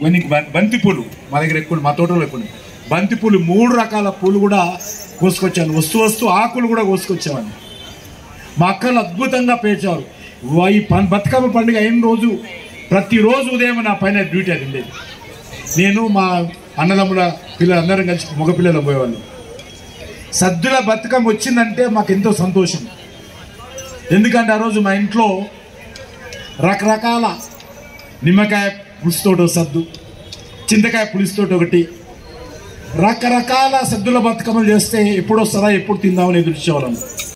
కొన్ని బంతి పూలు మా దగ్గర ఎక్కువ మా తోటలో ఎక్కువ బంతి పూలు మూడు రకాల పూలు కూడా కోసుకొచ్చాను. వస్తూ వస్తూ ఆకులు కూడా కోసుకొచ్చేవాడిని. మా అక్కలు అద్భుతంగా పేర్చారు ఈ పం- బతుకమ్మ పండుగ అయిన రోజు ప్రతిరోజు ఉదయం నా పైన డ్యూటీ అది ఉండేది. నేను మా అన్నదమ్ముల పిల్లలందరం కలిసి మగ పిల్లలు పోయేవాళ్ళు. సద్దుల బతుకమ్మ వచ్చిందంటే మాకు ఎంతో సంతోషం. ఎందుకంటే ఆ రోజు మా ఇంట్లో రకరకాల నిమ్మకాయ పులుసుతోటి సద్దు చింతకాయ పులుసుతోటి ఒకటి. రకరకాల సద్దుల బతుకమ్మలు చేస్తే ఎప్పుడు వస్తుందా ఎప్పుడు తిందామని ఎదురు చూసేవాళ్ళం